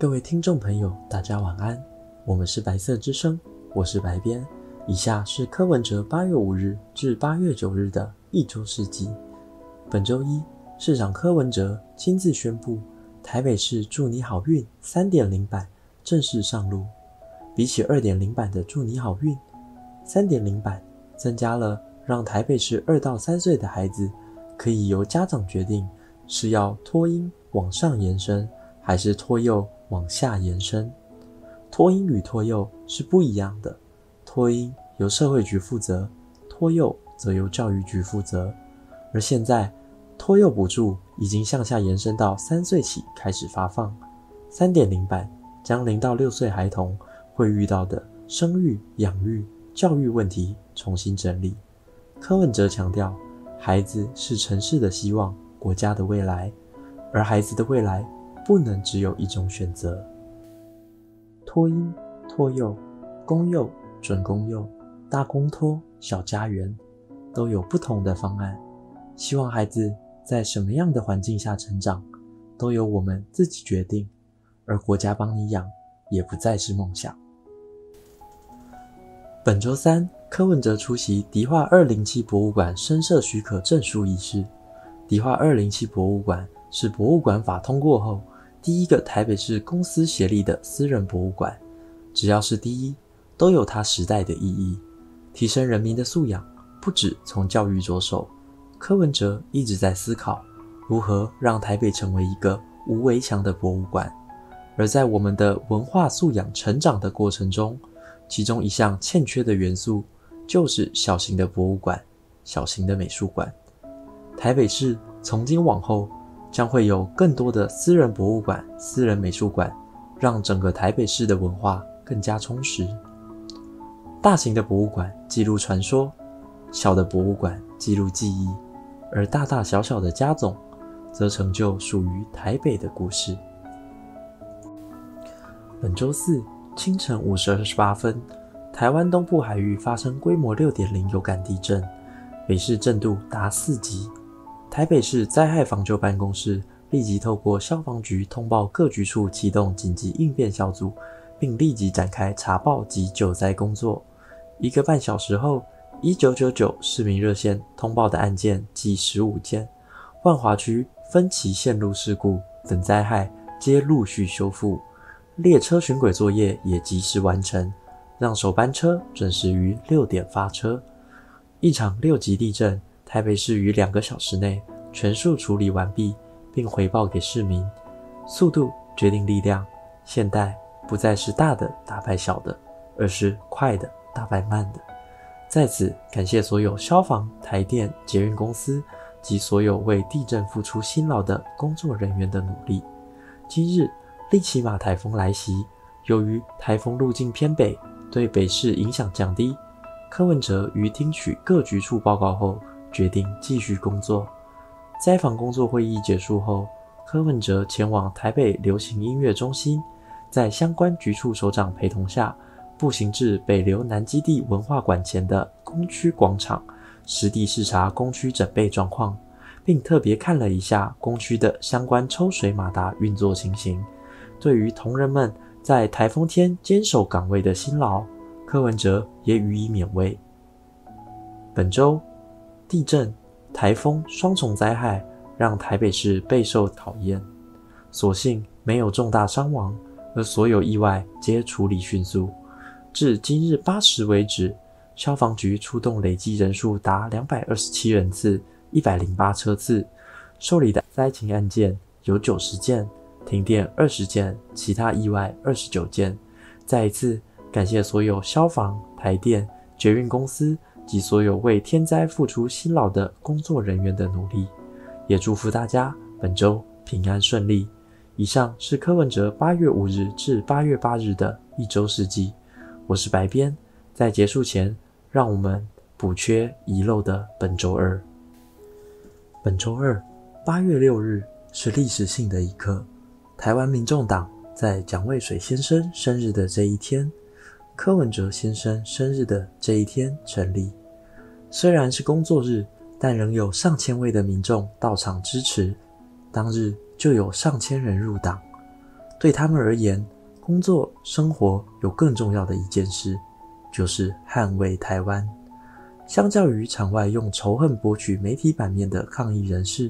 各位听众朋友，大家晚安。我们是白色之声，我是白边。以下是柯文哲八月五日至八月九日的一周事迹。本周一，市长柯文哲亲自宣布，台北市祝你好运三点零版正式上路。比起二点零版的祝你好运，三点零版增加了让台北市二到三岁的孩子可以由家长决定是要托婴往上延伸，还是托幼往下延伸。托婴与托幼是不一样的，托婴由社会局负责，托幼则由教育局负责。而现在，托幼补助已经向下延伸到三岁起开始发放，三点零版将零到六岁孩童。会遇到的生育、养育、教育问题重新整理。柯文哲强调，孩子是城市的希望，国家的未来，而孩子的未来不能只有一种选择。托婴、托幼、公幼、准公幼、大公托、小家园，都有不同的方案。希望孩子在什么样的环境下成长，都由我们自己决定，而国家帮你养，也不再是梦想。本周三，柯文哲出席迪化二零七博物馆深设许可证书仪式。迪化二零七博物馆是博物馆法通过后第一个台北市公私协力的私人博物馆。只要是第一，都有它时代的意义。提升人民的素养，不止从教育着手。柯文哲一直在思考如何让台北成为一个无围墙的博物馆。而在我们的文化素养成长的过程中，其中一项欠缺的元素，就是小型的博物馆、小型的美术馆。台北市从今往后将会有更多的私人博物馆、私人美术馆，让整个台北市的文化更加充实。大型的博物馆记录传说，小的博物馆记录记忆，而大大小小的家总，则成就属于台北的故事。本周四。清晨五时二十八分，台湾东部海域发生规模六点零有感地震，北市震度达四级。台北市灾害防救办公室立即透过消防局通报各局处启动紧急应变小组，并立即展开查报及救灾工作。一个半小时后，一九九九市民热线通报的案件计十五件，万华区分歧线路事故等灾害皆陆续修复。列车巡轨作业也及时完成，让首班车准时于六点发车。一场六级地震，台北市于两个小时内全数处理完毕，并回报给市民。速度决定力量，现代不再是大的打败小的，而是快的打败慢的。在此感谢所有消防、台电、捷运公司及所有为地震付出辛劳的工作人员的努力。今日。利奇马台风来袭，由于台风路径偏北，对北市影响降低。柯文哲于听取各局处报告后，决定继续工作。灾防工作会议结束后，柯文哲前往台北流行音乐中心，在相关局处首长陪同下，步行至北流南基地文化馆前的工区广场，实地视察工区整备状况，并特别看了一下工区的相关抽水马达运作情形。对于同仁们在台风天坚守岗位的辛劳，柯文哲也予以勉慰。本周地震、台风双重灾害让台北市备受考验，所幸没有重大伤亡，而所有意外皆处理迅速。至今日八时为止，消防局出动累计人数达两百二十七人次、一百零八车次，受理的灾情案件有九十件。停电二十件，其他意外二十九件。再一次感谢所有消防、台电、捷运公司及所有为天灾付出辛劳的工作人员的努力，也祝福大家本周平安顺利。以上是柯文哲八月五日至八月八日的一周事迹。我是白边，在结束前，让我们补缺遗漏的本周二。本周二，八月六日是历史性的一刻。台湾民众党在蒋渭水先生生日的这一天，柯文哲先生生日的这一天成立。虽然是工作日，但仍有上千位的民众到场支持。当日就有上千人入党。对他们而言，工作生活有更重要的一件事，就是捍卫台湾。相较于场外用仇恨博取媒体版面的抗议人士，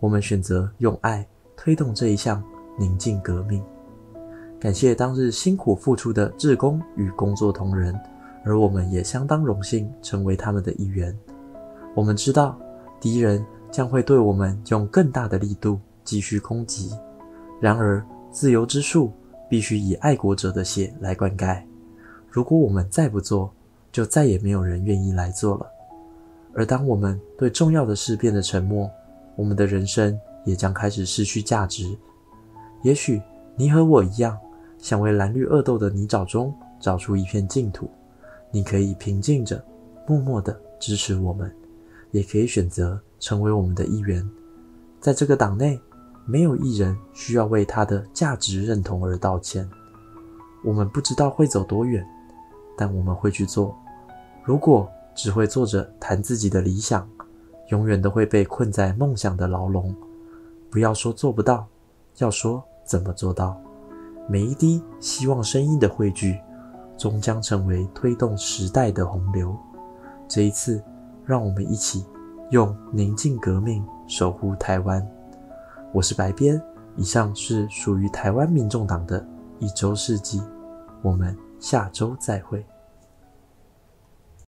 我们选择用爱推动这一项宁静革命。感谢当日辛苦付出的志工与工作同仁，而我们也相当荣幸成为他们的一员。我们知道敌人将会对我们用更大的力度继续攻击，然而自由之树必须以爱国者的血来灌溉。如果我们再不做，就再也没有人愿意来做了。而当我们对重要的事变得沉默，我们的人生也将开始失去价值。也许你和我一样。想为蓝绿恶斗的泥沼中找出一片净土，你可以平静着、默默地支持我们，也可以选择成为我们的一员。在这个党内，没有一人需要为他的价值认同而道歉。我们不知道会走多远，但我们会去做。如果只会坐着谈自己的理想，永远都会被困在梦想的牢笼。不要说做不到，要说怎么做到。每一滴希望声音的汇聚，终将成为推动时代的洪流。这一次，让我们一起用宁静革命守护台湾。我是白边，以上是属于台湾民众党的一周事迹。我们下周再会。